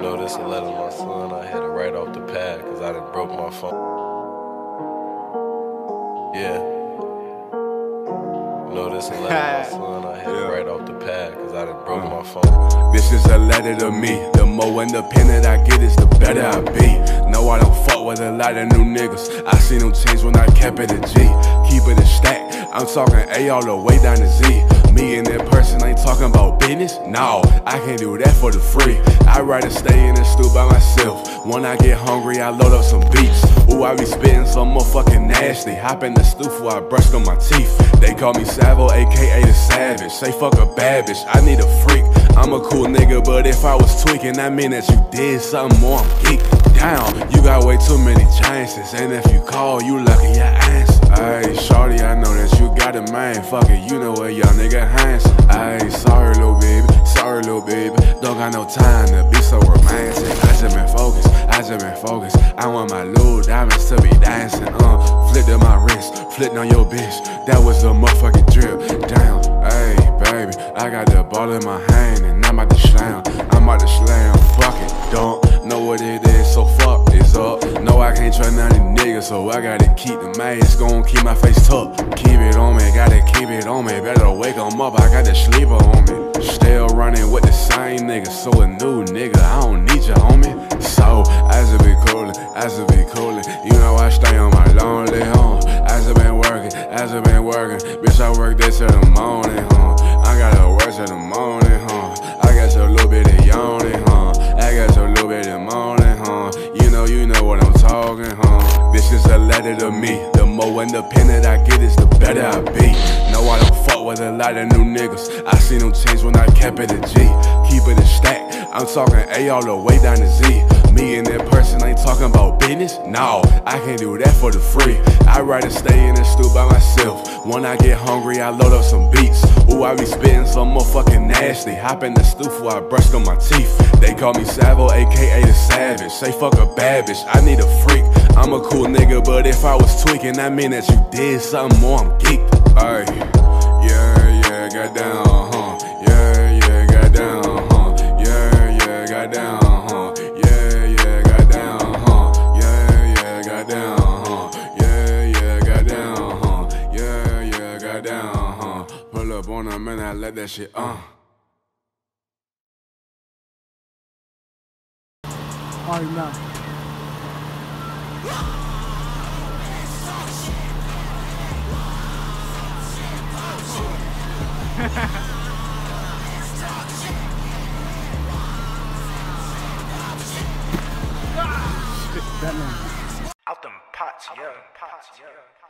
No, this a letter my son. I had it right off the pad because I done broke my phone. Yeah. No, this a letter my son. I had it right off the pad because I done broke mm. my phone. This is a letter to me. The more independent I get, is the better I be. No, I don't fuck with a lot of new niggas. I seen them change when I kept it a G. Keep it a stack. I'm talking A all the way down to Z. No, I can't do that for the free. I'd rather stay in the stool by myself. When I get hungry, I load up some beats. Ooh, I be spitting so motherfucking nasty. Hop in the stool before I brush on my teeth. They call me Savo, aka the Savage. Say fuck a bad bitch, I need a freak. I'm a cool nigga, but if I was tweaking, I mean that you did something more. I'm geek down. You got way too many chances, and if you call, you lucky you answer. Ayy, shorty, I know that you got a man. Fuck it, you know where young nigga hands. Ayy, sorry, little baby, sorry, little baby. Don't got no time to be so romantic. I just been focused, I just been focused. I want my little diamonds to be dancing. Uh, flip to my wrist, flip on your bitch. That was the motherfucking drip. Damn, ayy, baby, I got the ball in my hand and I'm about to. Niggas, so I gotta keep the mask on, keep my face tucked. Keep it on me, gotta keep it on me. Better wake up, I got the sleeper on me. Still running with the same nigga, so a new nigga, I don't need ya, homie. So, as it be coolin', as it be coolin', you know I stay on my lonely home. As it been working, as it been working, bitch, I work this till the morning, huh? I gotta work till the morning, huh? This is a letter to me. The more independent I get, is the better I be. No, I don't fuck with a lot of new niggas. I seen them change when I kept it a G. Keep it a stack. I'm talking A all the way down to Z. Me and that person ain't talking about business. No, I can't do that for the free. I'd rather stay in the stool by myself. When I get hungry, I load up some beats. Ooh, I be spitting so motherfucking nasty. Hop in the stool before I brush on my teeth. They call me Savo, aka the Savage. Say fuck a bad bitch, I need a freak. I'm a cool nigga, but if I was tweaking, I mean that you did something more. I'm geeked. Ayy, yeah, yeah, got down, huh? Yeah, yeah, got down, huh? Yeah, yeah, got down, huh? Yeah, yeah, got down, huh? Yeah, yeah, got down, huh? Yeah, yeah, got down, huh? Yeah, yeah, got down, huh? Pull up on a minute, I let that shit, uh. Aynen. Out them pots, yeah. Pots, yeah.